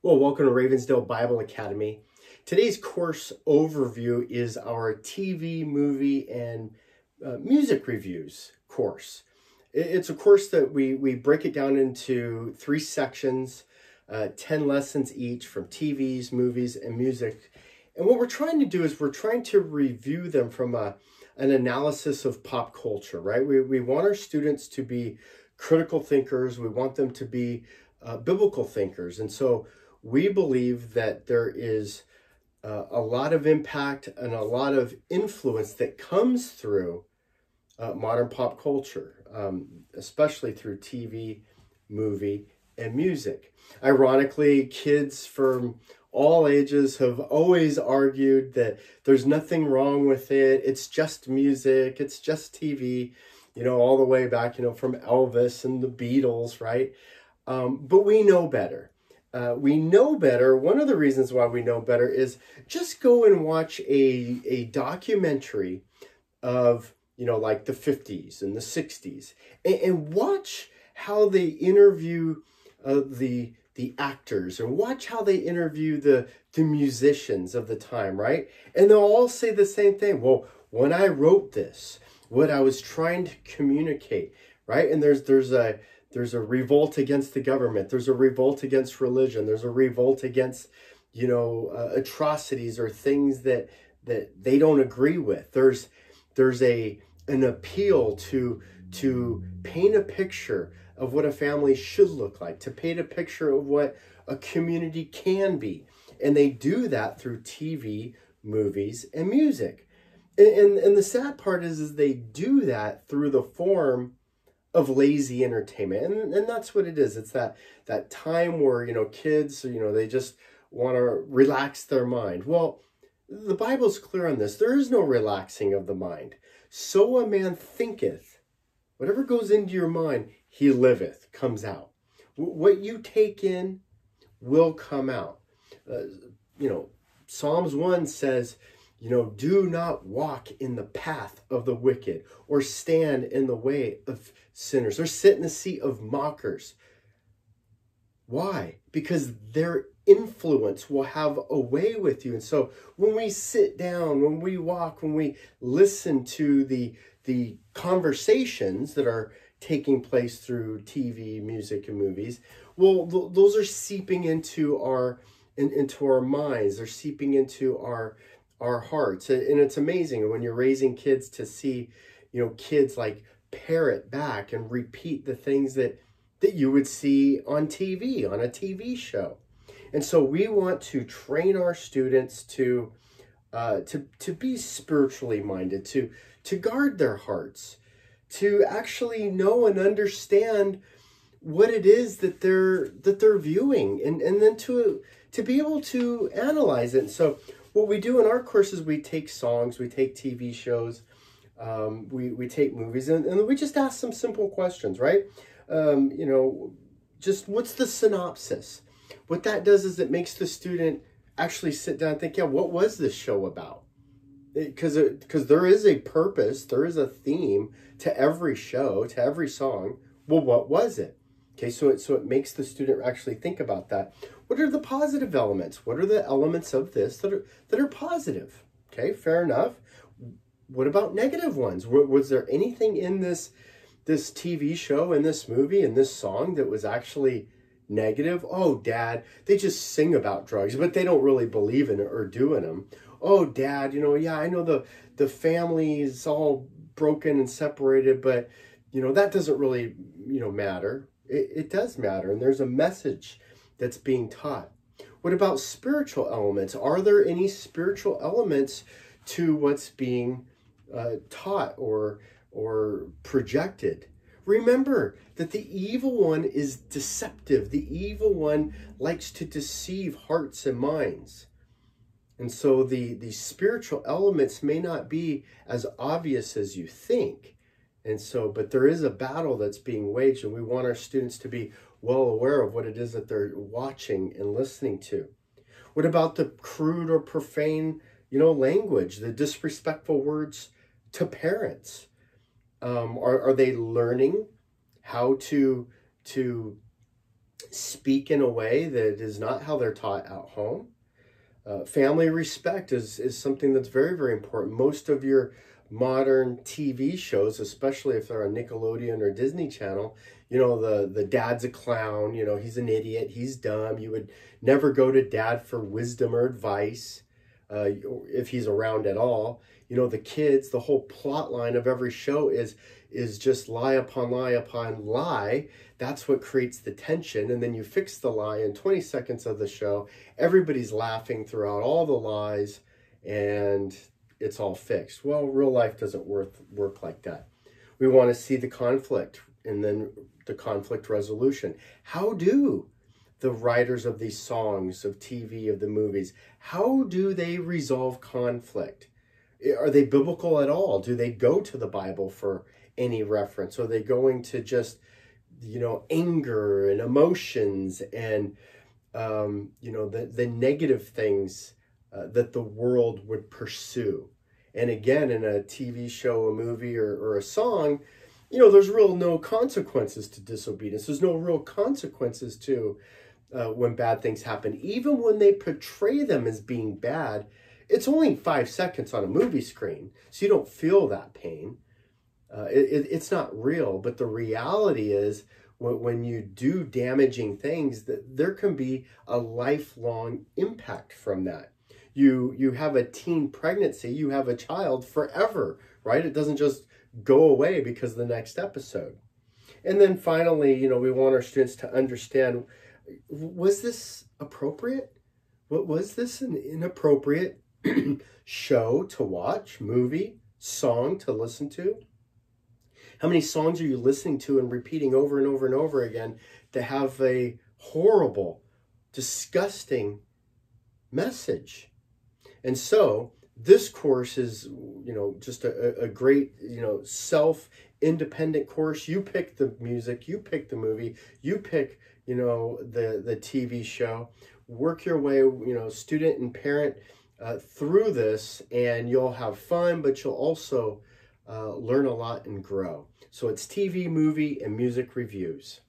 Well, welcome to Ravensdale Bible Academy. Today's course overview is our TV, movie, and uh, music reviews course. It's a course that we, we break it down into three sections, uh, 10 lessons each from TVs, movies, and music. And what we're trying to do is we're trying to review them from a, an analysis of pop culture, right? We, we want our students to be critical thinkers. We want them to be uh, biblical thinkers. And so we believe that there is uh, a lot of impact and a lot of influence that comes through uh, modern pop culture, um, especially through TV, movie, and music. Ironically, kids from all ages have always argued that there's nothing wrong with it. It's just music, it's just TV, you know, all the way back, you know, from Elvis and the Beatles, right? Um, but we know better uh, we know better. One of the reasons why we know better is just go and watch a, a documentary of, you know, like the 50s and the 60s and, and watch how they interview uh, the the actors and watch how they interview the the musicians of the time, right? And they'll all say the same thing. Well, when I wrote this, what I was trying to communicate, right? And there's there's a there's a revolt against the government. There's a revolt against religion. There's a revolt against you know uh, atrocities or things that that they don't agree with. There's there's a an appeal to to paint a picture of what a family should look like to paint a picture of what a community can be. And they do that through tv movies and music. And, and, and the sad part is is they do that through the form of lazy entertainment. And, and that's what it is. It's that that time where you know kids you know they just want to relax their mind. Well the bible's clear on this. There is no relaxing of the mind. So a man thinketh whatever goes into your mind he liveth comes out. What you take in will come out. Uh, you know psalms 1 says you know, do not walk in the path of the wicked or stand in the way of sinners or sit in the seat of mockers. Why? Because their influence will have a way with you. And so when we sit down, when we walk, when we listen to the the conversations that are taking place through TV, music, and movies, well, th- those are seeping into our in, into our minds. They're seeping into our our hearts. And it's amazing when you're raising kids to see, you know, kids like parrot back and repeat the things that that you would see on TV, on a TV show. And so we want to train our students to uh, to to be spiritually minded, to to guard their hearts, to actually know and understand what it is that they're that they're viewing and, and then to to be able to analyze it. And so what we do in our courses, we take songs, we take TV shows, um, we, we take movies, and, and we just ask some simple questions, right? Um, you know, just what's the synopsis? What that does is it makes the student actually sit down and think, yeah, what was this show about? Because because there is a purpose, there is a theme to every show, to every song. Well, what was it? Okay, so it so it makes the student actually think about that. What are the positive elements? What are the elements of this that are that are positive? Okay, fair enough. What about negative ones? Was there anything in this this TV show, in this movie, in this song that was actually negative? Oh, dad, they just sing about drugs, but they don't really believe in it or doing them. Oh, dad, you know, yeah, I know the the family is all broken and separated, but you know that doesn't really you know matter. It, it does matter, and there's a message that's being taught? What about spiritual elements? Are there any spiritual elements to what's being uh, taught or or projected? Remember that the evil one is deceptive. The evil one likes to deceive hearts and minds. And so the, the spiritual elements may not be as obvious as you think. And so, but there is a battle that's being waged, and we want our students to be well aware of what it is that they're watching and listening to. What about the crude or profane, you know, language, the disrespectful words to parents? Um, are, are they learning how to to speak in a way that is not how they're taught at home. Uh, family respect is, is something that's very, very important. Most of your modern TV shows, especially if they're on Nickelodeon or Disney Channel, you know, the, the dad's a clown, you know, he's an idiot, he's dumb. You would never go to dad for wisdom or advice uh, if he's around at all. You know, the kids, the whole plot line of every show is is just lie upon lie upon lie. That's what creates the tension. And then you fix the lie in 20 seconds of the show. Everybody's laughing throughout all the lies and it's all fixed. Well, real life doesn't work, work like that. We want to see the conflict and then the conflict resolution. How do the writers of these songs, of TV, of the movies, how do they resolve conflict? Are they biblical at all? Do they go to the Bible for any reference? Are they going to just, you know, anger and emotions and, um, you know, the, the negative things uh, that the world would pursue? And again, in a TV show, a movie, or, or a song, you know, there's real no consequences to disobedience. There's no real consequences to uh, when bad things happen. Even when they portray them as being bad, it's only five seconds on a movie screen, so you don't feel that pain. Uh, it, it's not real, but the reality is when, when you do damaging things, that there can be a lifelong impact from that. You you have a teen pregnancy, you have a child forever, right? It doesn't just go away because the next episode. And then finally, you know, we want our students to understand was this appropriate? What was this an inappropriate show to watch, movie, song to listen to? How many songs are you listening to and repeating over and over and over again to have a horrible, disgusting message? And so this course is, you know, just a, a great, you know, self independent course. You pick the music, you pick the movie, you pick, you know, the, the TV show. Work your way, you know, student and parent uh, through this, and you'll have fun, but you'll also uh, learn a lot and grow. So it's TV, movie, and music reviews.